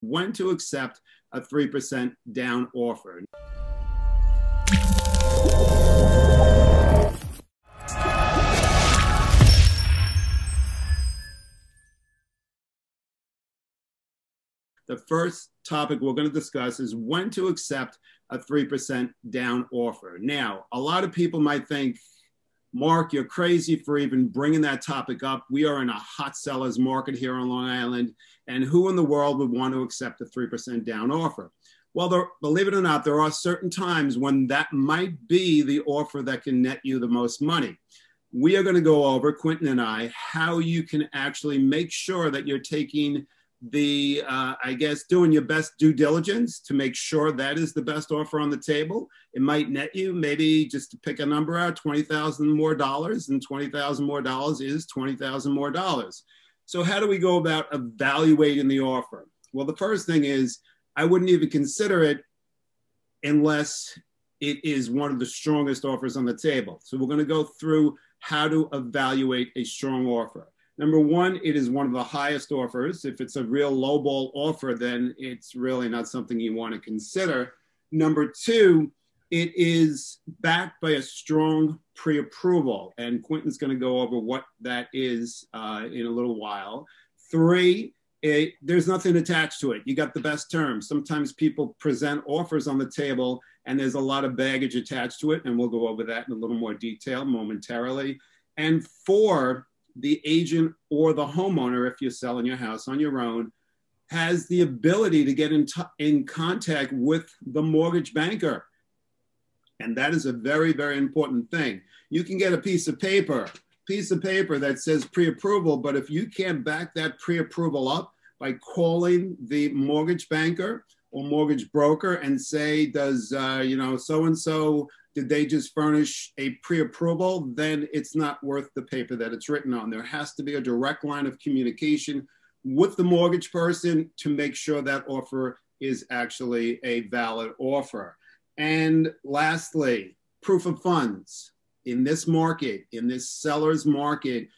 when to accept a 3% down offer. The first topic we're going to discuss is when to accept a 3% down offer. Now, a lot of people might think, Mark, you're crazy for even bringing that topic up. We are in a hot sellers market here on Long Island, and who in the world would want to accept a 3% down offer? Well, there, believe it or not, there are certain times when that might be the offer that can net you the most money. We are going to go over, Quentin and I, how you can actually make sure that you're taking the uh, i guess doing your best due diligence to make sure that is the best offer on the table. It might net you maybe just to pick a number out 20000 more dollars and 20000 more dollars is 20000 more dollars. So how do we go about evaluating the offer? Well the first thing is i wouldn't even consider it unless it is one of the strongest offers on the table. So we're going to go through how to evaluate a strong offer Number one, it is one of the highest offers. If it's a real lowball offer, then it's really not something you want to consider. Number two, it is backed by a strong pre approval. And Quentin's going to go over what that is uh, in a little while. Three, it, there's nothing attached to it. You got the best terms. Sometimes people present offers on the table and there's a lot of baggage attached to it. And we'll go over that in a little more detail momentarily. And four, the agent or the homeowner, if you're selling your house on your own, has the ability to get in, t- in contact with the mortgage banker. And that is a very, very important thing. You can get a piece of paper, piece of paper that says pre-approval, but if you can't back that pre-approval up by calling the mortgage banker or mortgage broker and say, does uh, you know so and so did they just furnish a pre-approval? Then it's not worth the paper that it's written on. There has to be a direct line of communication with the mortgage person to make sure that offer is actually a valid offer. And lastly, proof of funds. In this market, in this seller's market,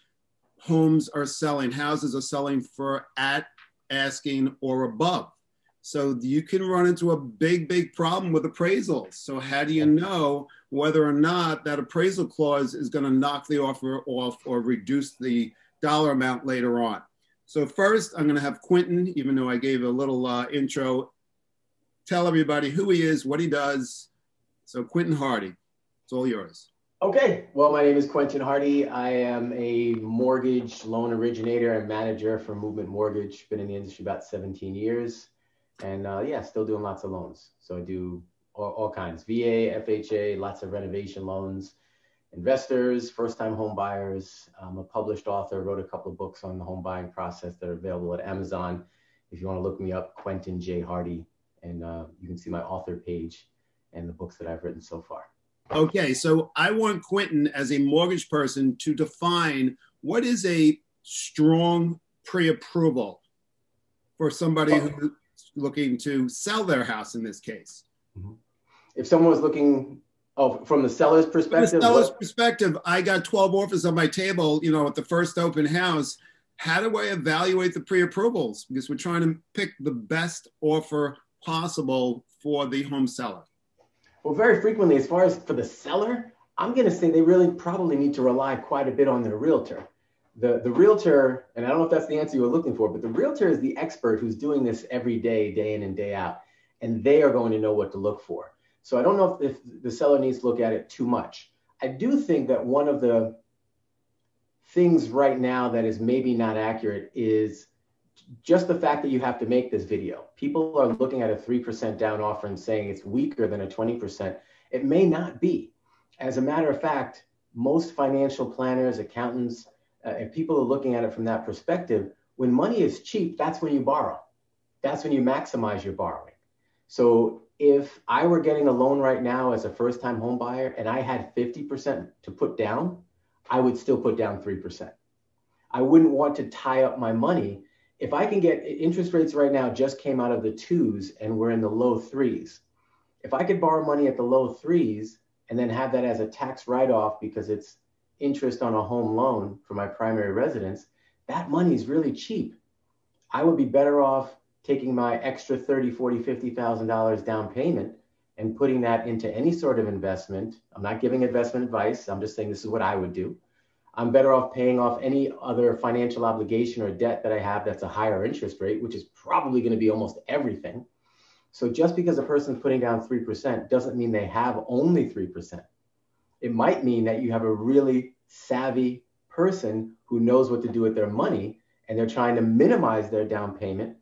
homes are selling, houses are selling for at asking or above. So you can run into a big, big problem with appraisals. So how do you know whether or not that appraisal clause is going to knock the offer off or reduce the dollar amount later on? So first, I'm going to have Quentin, even though I gave a little uh, intro, tell everybody who he is, what he does. So Quentin Hardy, it's all yours. Okay, well, my name is Quentin Hardy. I am a mortgage loan originator and manager for Movement Mortgage. Been in the industry about 17 years and uh, yeah, still doing lots of loans. So I do all, all, kinds, VA, FHA, lots of renovation loans, investors, first-time home buyers. I'm a published author, wrote a couple of books on the home buying process that are available at Amazon. If you want to look me up, Quentin J. Hardy, and uh, you can see my author page and the books that I've written so far. Okay, so I want Quentin as a mortgage person to define what is a strong pre-approval for somebody who's looking to sell their house in this case. Mm-hmm. If someone was looking, oh, from the seller's perspective, from the seller's what? perspective, I got 12 offers on my table, you know, at the first open house. How do I evaluate the pre-approvals? Because we're trying to pick the best offer possible for the home seller. Well, very frequently, as far as for the seller, I'm going to say they really probably need to rely quite a bit on their realtor the, the realtor, and I don't know if that's the answer you were looking for, but the realtor is the expert who's doing this every day, day in and day out, and they are going to know what to look for. So I don't know if, if the seller needs to look at it too much. I do think that one of the things right now that is maybe not accurate is just the fact that you have to make this video. People are looking at a 3% down offer and saying it's weaker than a 20%. It may not be. As a matter of fact, most financial planners, accountants, uh, people are looking at it from that perspective, when money is cheap, that's when you borrow. That's when you maximize your borrowing. So if I were getting a loan right now as a first time home buyer and I had 50% to put down, I would still put down 3%. I wouldn't want to tie up my money. If I can get interest rates right now just came out of the twos and we're in the low threes. If I could borrow money at the low threes and then have that as a tax write off because it's interest on a home loan for my primary residence, that money is really cheap. I would be better off taking my extra 30, 40, $50,000 down payment and putting that into any sort of investment. I'm not giving investment advice. I'm just saying this is what I would do. I'm better off paying off any other financial obligation or debt that I have that's a higher interest rate, which is probably going to be almost everything. So just because a person's putting down 3% doesn't mean they have only 3%. It might mean that you have a really savvy person who knows what to do with their money and they're trying to minimize their down payment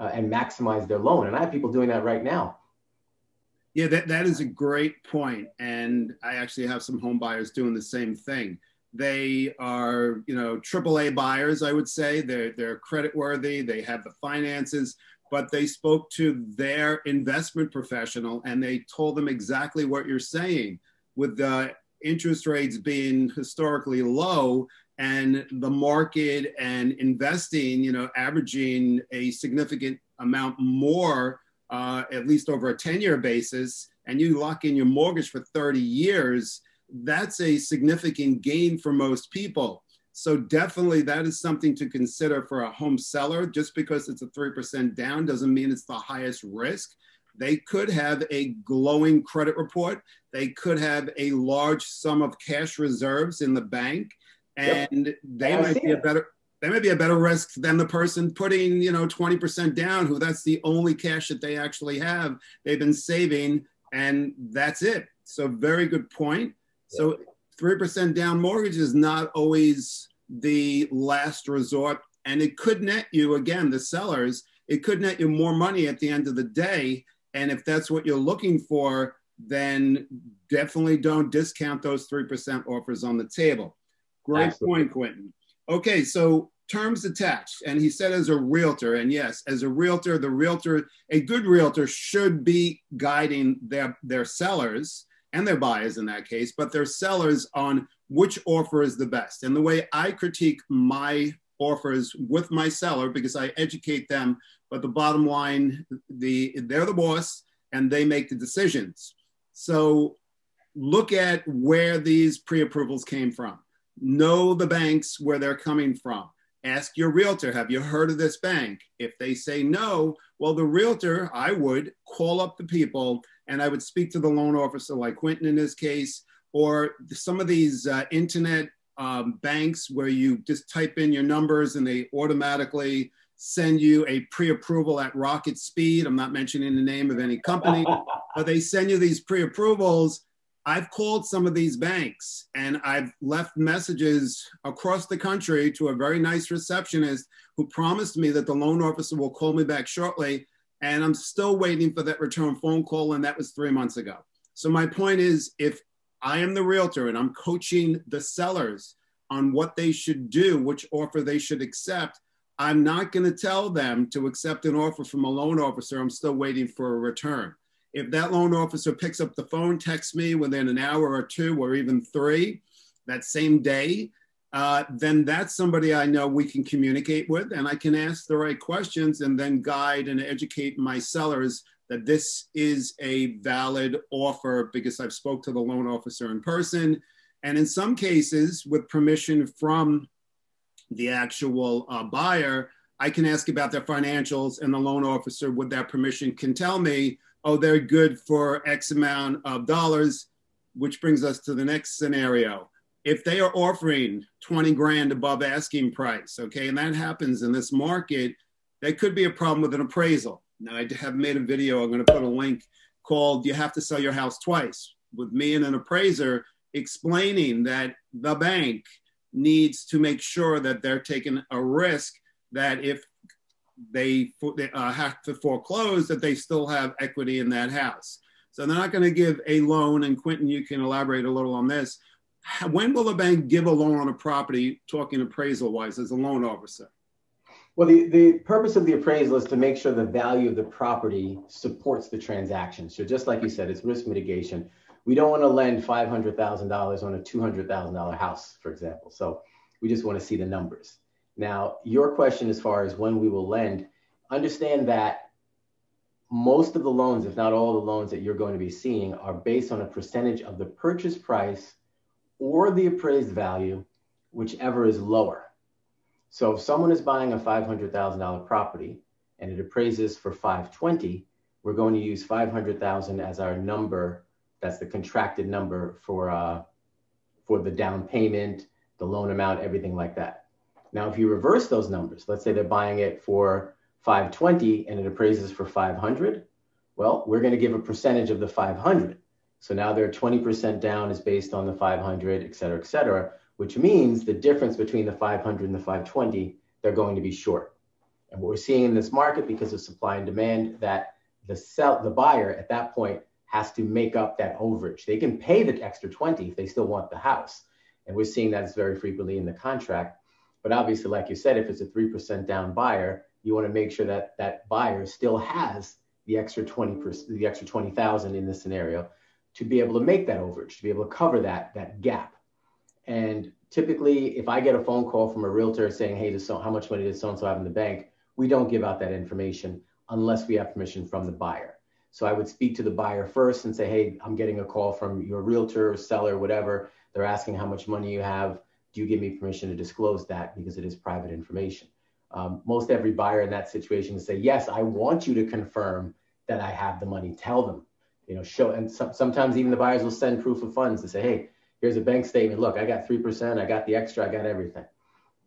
uh, and maximize their loan. And I have people doing that right now. Yeah, that, that is a great point. And I actually have some home buyers doing the same thing. They are, you know, AAA buyers, I would say. They're, they're credit worthy, they have the finances, but they spoke to their investment professional and they told them exactly what you're saying. With the interest rates being historically low and the market and investing, you know, averaging a significant amount more, uh, at least over a 10 year basis, and you lock in your mortgage for 30 years, that's a significant gain for most people. So definitely that is something to consider for a home seller. Just because it's a 3% down doesn't mean it's the highest risk. They could have a glowing credit report. They could have a large sum of cash reserves in the bank, and yep. they I might be a better they might be a better risk than the person putting you know 20% down who that's the only cash that they actually have they've been saving and that's it so very good point so 3% down mortgage is not always the last resort and it could net you again the sellers it could net you more money at the end of the day and if that's what you're looking for, then definitely don't discount those 3% offers on the table. Great Absolutely. point, Quentin. Okay, so terms attached. And he said, as a realtor, and yes, as a realtor, the realtor, a good realtor should be guiding their, their sellers and their buyers in that case, but their sellers on which offer is the best. And the way I critique my offers with my seller, because I educate them but the bottom line, the they're the boss and they make the decisions. So look at where these pre-approvals came from. Know the banks where they're coming from. Ask your realtor, have you heard of this bank? If they say no, well, the realtor, I would call up the people and I would speak to the loan officer, like Quentin in this case, or some of these uh, internet um, banks where you just type in your numbers and they automatically send you a pre-approval at rocket speed. I'm not mentioning the name of any company, but they send you these pre-approvals. I've called some of these banks and I've left messages across the country to a very nice receptionist who promised me that the loan officer will call me back shortly. And I'm still waiting for that return phone call. And that was three months ago. So my point is if I am the realtor and I'm coaching the sellers on what they should do, which offer they should accept, I'm not going to tell them to accept an offer from a loan officer. I'm still waiting for a return. If that loan officer picks up the phone, texts me within an hour or two or even three that same day, uh, then that's somebody I know we can communicate with and I can ask the right questions and then guide and educate my sellers that this is a valid offer because I've spoke to the loan officer in person. And in some cases, with permission from the actual uh, buyer, I can ask about their financials, and the loan officer, with that permission, can tell me, oh, they're good for X amount of dollars, which brings us to the next scenario. If they are offering 20 grand above asking price, okay, and that happens in this market, there could be a problem with an appraisal. Now, I have made a video, I'm going to put a link called You Have to Sell Your House Twice with me and an appraiser explaining that the bank needs to make sure that they're taking a risk that if they uh, have to foreclose, that they still have equity in that house. So they're not going to give a loan. And Quentin, you can elaborate a little on this. When will a bank give a loan on a property, talking appraisal wise, as a loan officer? Well, the, the purpose of the appraisal is to make sure the value of the property supports the transaction. So just like you said, it's risk mitigation we don't want to lend $500,000 on a $200,000 house, for example. So we just want to see the numbers. Now, your question as far as when we will lend, understand that most of the loans, if not all the loans that you're going to be seeing, are based on a percentage of the purchase price or the appraised value, whichever is lower. So if someone is buying a $500,000 property and it appraises for 520, we're going to use 500,000 as our number. That's the contracted number for uh, for the down payment, the loan amount, everything like that. Now, if you reverse those numbers, let's say they're buying it for 520 and it appraises for 500, well, we're going to give a percentage of the 500. So now their 20% down is based on the 500, et cetera, et cetera, which means the difference between the 500 and the 520, they're going to be short. And what we're seeing in this market because of supply and demand that the sell the buyer at that point has to make up that overage. They can pay the extra 20 if they still want the house. And we're seeing that very frequently in the contract. But obviously, like you said, if it's a 3% down buyer, you want to make sure that that buyer still has the extra 20%, the extra 20,000 in this scenario to be able to make that overage, to be able to cover that, that gap. And typically, if I get a phone call from a realtor saying, hey, so, how much money does so-and-so have in the bank? We don't give out that information unless we have permission from the buyer. So I would speak to the buyer first and say, hey, I'm getting a call from your realtor, or seller, whatever. They're asking how much money you have. Do you give me permission to disclose that because it is private information? Um, most every buyer in that situation say, yes, I want you to confirm that I have the money. Tell them, you know, show. And so, sometimes even the buyers will send proof of funds to say, hey, here's a bank statement. Look, I got 3%, I got the extra, I got everything.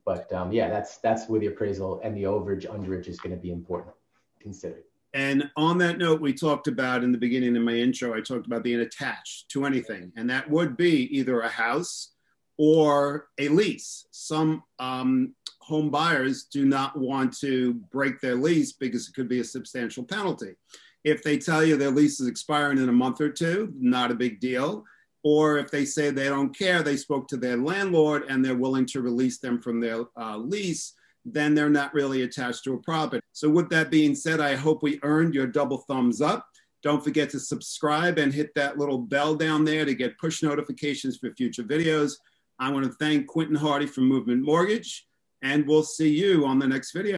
But um, yeah, that's that's where the appraisal and the overage, underage is going to be important considered. And on that note, we talked about in the beginning in my intro, I talked about being attached to anything, and that would be either a house or a lease. Some um, home buyers do not want to break their lease because it could be a substantial penalty. If they tell you their lease is expiring in a month or two, not a big deal. Or if they say they don't care, they spoke to their landlord and they're willing to release them from their uh, lease, then they're not really attached to a property. So, with that being said, I hope we earned your double thumbs up. Don't forget to subscribe and hit that little bell down there to get push notifications for future videos. I want to thank Quentin Hardy from Movement Mortgage, and we'll see you on the next video.